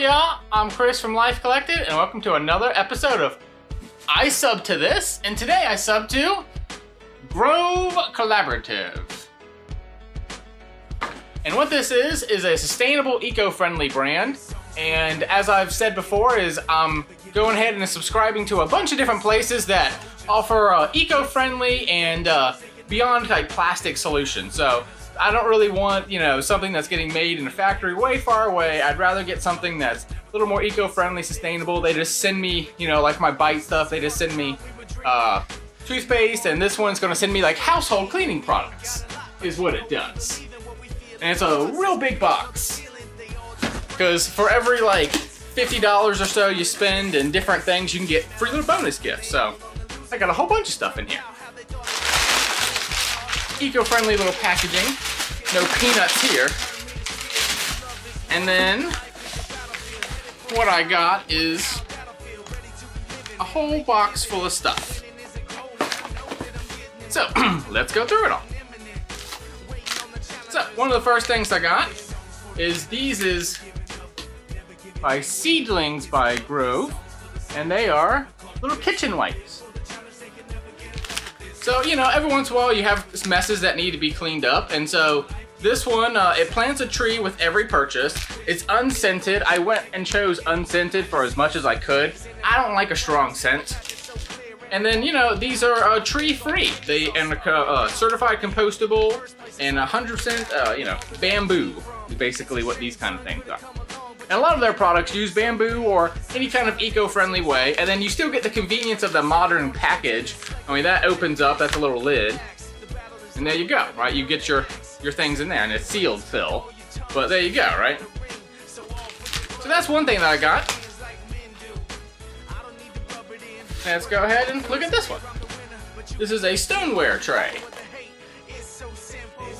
y'all, I'm Chris from Life Collected, and welcome to another episode of I Sub to This, and today I sub to Grove Collaborative. And what this is, is a sustainable, eco-friendly brand, and as I've said before, is I'm going ahead and subscribing to a bunch of different places that offer uh, eco-friendly and uh, beyond like plastic solutions. So I don't really want, you know, something that's getting made in a factory way far away. I'd rather get something that's a little more eco-friendly, sustainable. They just send me, you know, like my bite stuff, they just send me uh, toothpaste, and this one's gonna send me like household cleaning products, is what it does. And it's a real big box. Because for every like $50 or so you spend in different things, you can get free little bonus gifts. So I got a whole bunch of stuff in here. Eco-friendly little packaging. No peanuts here. And then what I got is a whole box full of stuff. So let's go through it all. So one of the first things I got is these is by Seedlings by Grove, and they are little kitchen wipes. So, you know, every once in a while you have messes that need to be cleaned up, and so this one, uh, it plants a tree with every purchase. It's unscented. I went and chose unscented for as much as I could. I don't like a strong scent. And then, you know, these are uh, tree-free. They and uh, certified compostable and 100% uh, you know, bamboo is basically what these kind of things are. And a lot of their products use bamboo or any kind of eco-friendly way, and then you still get the convenience of the modern package. I mean, that opens up, that's a little lid. And there you go, right? You get your, your things in there, and it's sealed fill. But there you go, right? So that's one thing that I got. Let's go ahead and look at this one. This is a stoneware tray.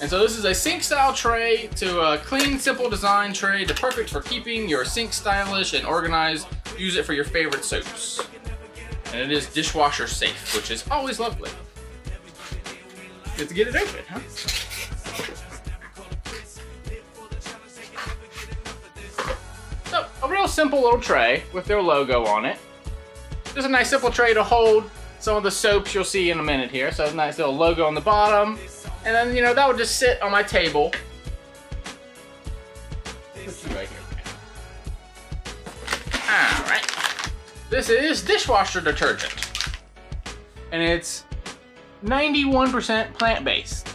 And so this is a sink style tray to a clean, simple design tray to perfect for keeping your sink stylish and organized. Use it for your favorite soaps. And it is dishwasher safe, which is always lovely. Get to get it open, huh? So, a real simple little tray with their logo on it. Just a nice simple tray to hold some of the soaps you'll see in a minute here. So a nice little logo on the bottom. And then, you know, that would just sit on my table. Right Alright. This is dishwasher detergent. And it's 91% plant-based.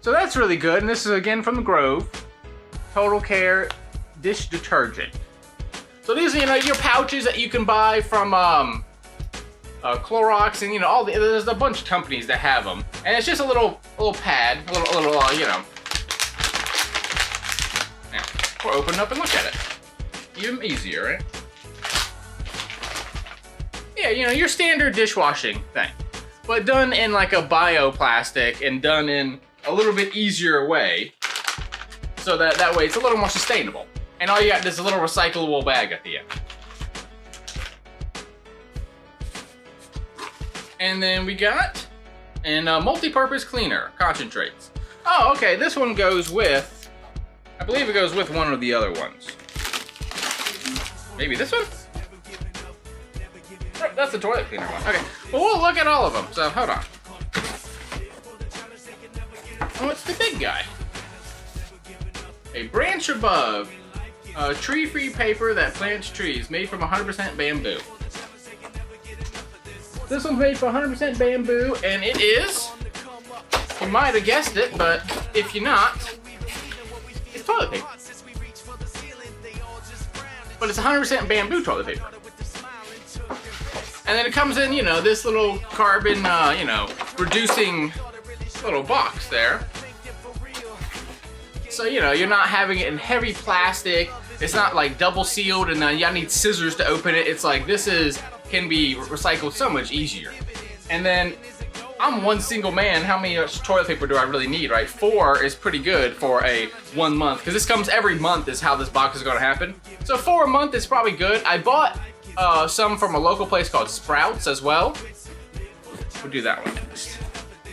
So that's really good. And this is again from the Grove. Total Care Dish Detergent. So these are, you know, your pouches that you can buy from um, uh, Clorox, and you know, all the there's a bunch of companies that have them, and it's just a little little pad, a little, a little uh, you know. Now, we'll open up and look at it. Even easier, right? Yeah, you know, your standard dishwashing thing, but done in like a bioplastic and done in a little bit easier way, so that that way it's a little more sustainable. And all you got is a little recyclable bag at the end. And then we got and a uh, multi-purpose cleaner, concentrates. Oh, okay, this one goes with, I believe it goes with one of the other ones. Maybe this one? That's the toilet cleaner one. Okay, well, we'll look at all of them, so hold on. Oh, it's the big guy. A branch above, a tree-free paper that plants trees, made from 100% bamboo. This one's made for 100% bamboo, and it is, you might have guessed it, but if you're not, it's toilet paper. But it's 100% bamboo toilet paper. And then it comes in, you know, this little carbon, uh, you know, reducing little box there. So, you know, you're not having it in heavy plastic. It's not like double sealed and then y'all need scissors to open it. It's like, this is can be recycled so much easier. And then I'm one single man. How many toilet paper do I really need, right? Four is pretty good for a one month, because this comes every month is how this box is gonna happen. So four a month is probably good. I bought uh, some from a local place called Sprouts as well. We'll do that one next.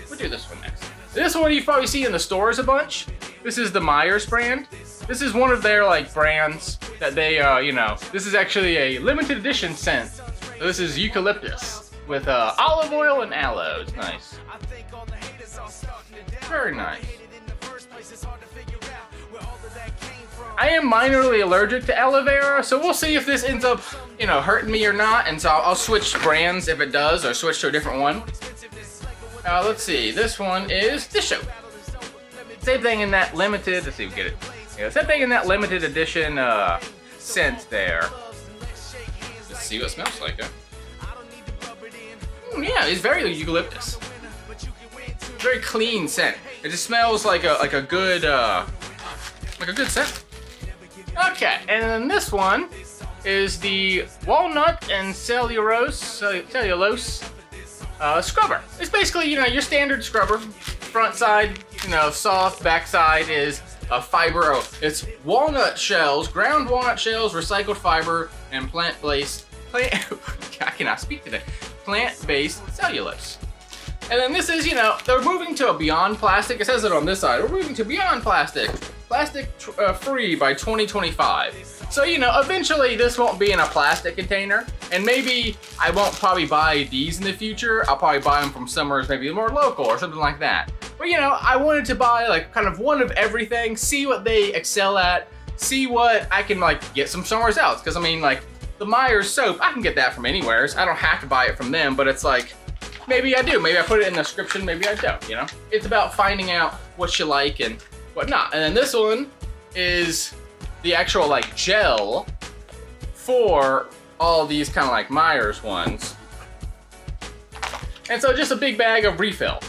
We'll do this one next. This one you probably see in the stores a bunch. This is the Meyer's brand. This is one of their like brands that they, uh, you know, this is actually a limited edition scent. This is eucalyptus with uh, olive oil and aloe. It's nice. Very nice. I am minorly allergic to aloe vera, so we'll see if this ends up, you know, hurting me or not. And so I'll, I'll switch brands if it does, or switch to a different one. Uh, let's see. This one is dish soap. Same thing in that limited. Let's see if we get it. Yeah, same thing in that limited edition uh, scent there. Let's see what it smells like. Huh? Mm, yeah, it's very eucalyptus. Very clean scent. It just smells like a like a good uh, like a good scent. Okay, and then this one is the walnut and cellulose cellulose uh, scrubber. It's basically you know your standard scrubber. Front side, you know, soft. Back side is a fiber. It's walnut shells, ground walnut shells, recycled fiber, and plant-based plant. I cannot speak today. Plant-based cellulose. And then this is, you know, they're moving to a beyond plastic. It says it on this side. We're moving to beyond plastic. Plastic uh, free by 2025. So, you know, eventually this won't be in a plastic container. And maybe I won't probably buy these in the future. I'll probably buy them from somewhere maybe more local or something like that. But, you know, I wanted to buy like kind of one of everything, see what they excel at, see what I can like get some somewhere else. Because, I mean, like, the Meyer's soap, I can get that from anywhere. So I don't have to buy it from them, but it's like, maybe I do. Maybe I put it in the description, maybe I don't, you know? It's about finding out what you like and whatnot. And then this one is the actual like gel for all these kind of like Meyer's ones. And so just a big bag of refill,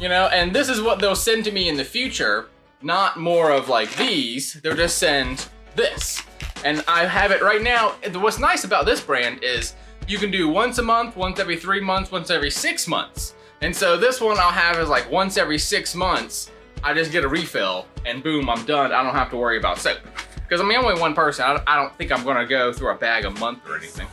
you know? And this is what they'll send to me in the future, not more of like these. They'll just send this. And I have it right now. What's nice about this brand is you can do once a month, once every three months, once every six months. And so this one I'll have is like once every six months, I just get a refill and boom, I'm done. I don't have to worry about soap. Because I'm I'm only one person. I don't, I don't think I'm gonna go through a bag a month or anything.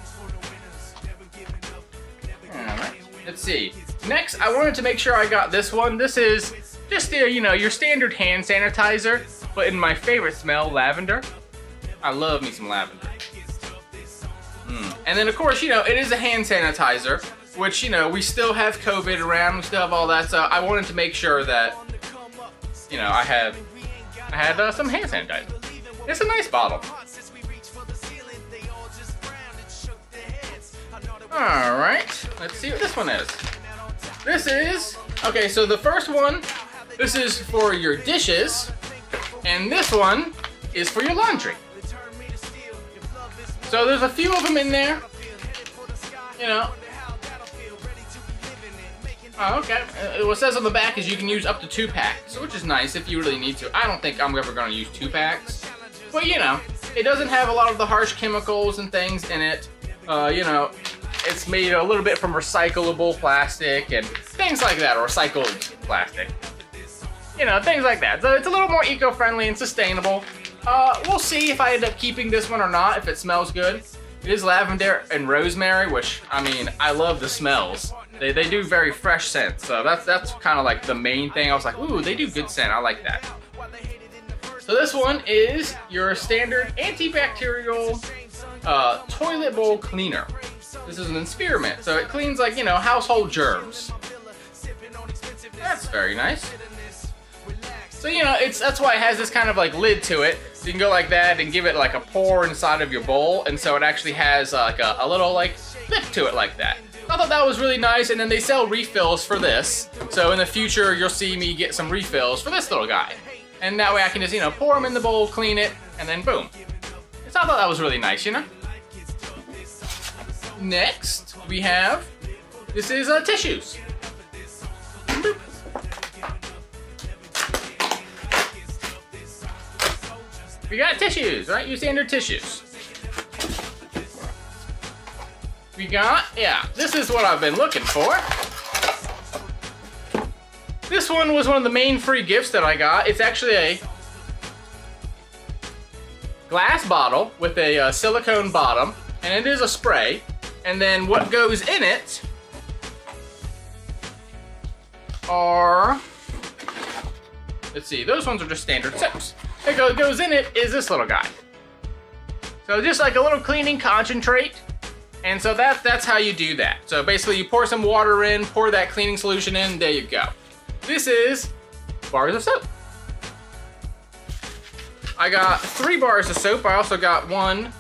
Alright, let's see. Next, I wanted to make sure I got this one. This is just the, you know, your standard hand sanitizer, but in my favorite smell, lavender. I love me some lavender. Mm. And then of course, you know, it is a hand sanitizer, which, you know, we still have COVID around, we still have all that, so I wanted to make sure that, you know, I had, I had uh, some hand sanitizer. It's a nice bottle. Alright, let's see what this one is. This is, okay, so the first one, this is for your dishes, and this one is for your laundry. So there's a few of them in there. You know. Oh, okay. Uh, what says on the back is you can use up to two packs, which is nice if you really need to. I don't think I'm ever going to use two packs. But, you know, it doesn't have a lot of the harsh chemicals and things in it. Uh, you know, it's made a little bit from recyclable plastic and things like that, or recycled plastic. You know, things like that. So it's a little more eco-friendly and sustainable. Uh, we'll see if I end up keeping this one or not, if it smells good. It is lavender and rosemary, which, I mean, I love the smells. They, they do very fresh scents, so that's that's kind of like the main thing. I was like, ooh, they do good scent. I like that. So this one is your standard antibacterial uh, toilet bowl cleaner. This is an experiment, so it cleans like, you know, household germs. That's very nice. So, you know, it's that's why it has this kind of like lid to it. So you can go like that and give it like a pour inside of your bowl. And so it actually has like a, a little like lip to it like that. I thought that was really nice. And then they sell refills for this. So in the future, you'll see me get some refills for this little guy. And that way I can just, you know, pour them in the bowl, clean it, and then boom. So I thought that was really nice, you know? Next, we have, this is uh, tissues. We got tissues, right? You standard tissues. We got, yeah, this is what I've been looking for. This one was one of the main free gifts that I got. It's actually a glass bottle with a uh, silicone bottom, and it is a spray. And then what goes in it are, let's see, those ones are just standard soaps. What goes in it is this little guy. So just like a little cleaning concentrate. And so that, that's how you do that. So basically you pour some water in, pour that cleaning solution in, there you go. This is bars of soap. I got three bars of soap. I also got one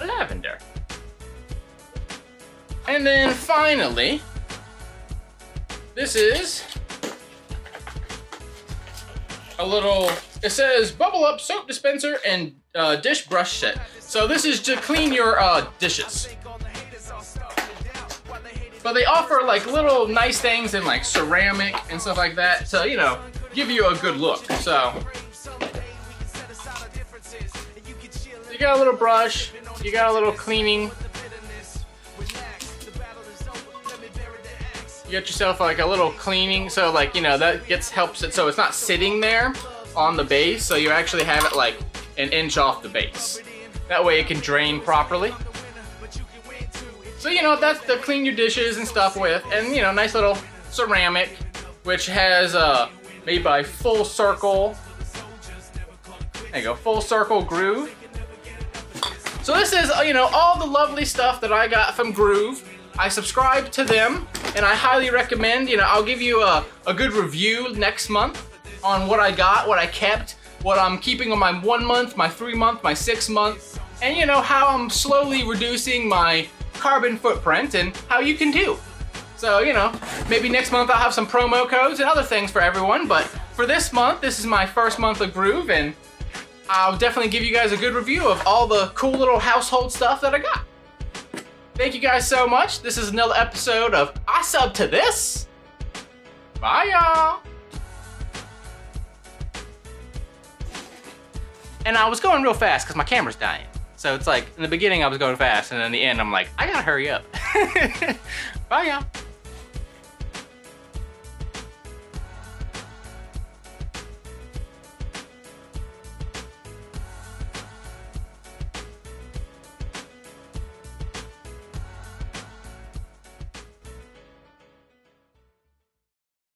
lavender. And then finally, this is a little, it says bubble up soap dispenser and uh, dish brush set. So this is to clean your uh, dishes. But they offer like little nice things in like ceramic and stuff like that to, you know, give you a good look. So you got a little brush, you got a little cleaning. You got yourself like a little cleaning, so like, you know, that gets helps it so it's not sitting there on the base, so you actually have it like an inch off the base. That way it can drain properly. So, you know, that's to clean your dishes and stuff with. And, you know, nice little ceramic, which has uh, made by Full Circle. There you go, Full Circle Grove. So this is, uh, you know, all the lovely stuff that I got from Grove. I subscribe to them, and I highly recommend, you know, I'll give you a, a good review next month on what I got, what I kept, what I'm keeping on my one month, my three month, my six month, and you know, how I'm slowly reducing my carbon footprint and how you can do. So, you know, maybe next month I'll have some promo codes and other things for everyone, but for this month, this is my first month of Grove, and I'll definitely give you guys a good review of all the cool little household stuff that I got. Thank you guys so much. This is another episode of I Sub to This. Bye, y'all. And I was going real fast because my camera's dying. So it's like, in the beginning I was going fast, and in the end I'm like, I gotta hurry up. Bye, y'all.